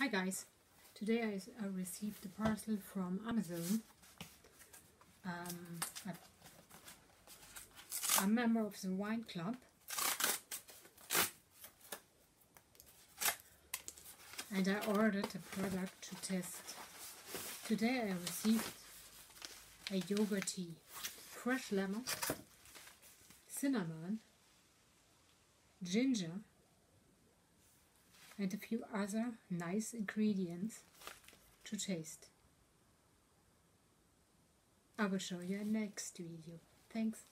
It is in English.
Hi guys, today I, I received a parcel from Amazon. Um, I'm a member of the Vine club and I ordered a product to test. Today I received a yogurt tea, fresh lemon, cinnamon, ginger and a few other nice ingredients to taste. I will show you in next video. Thanks.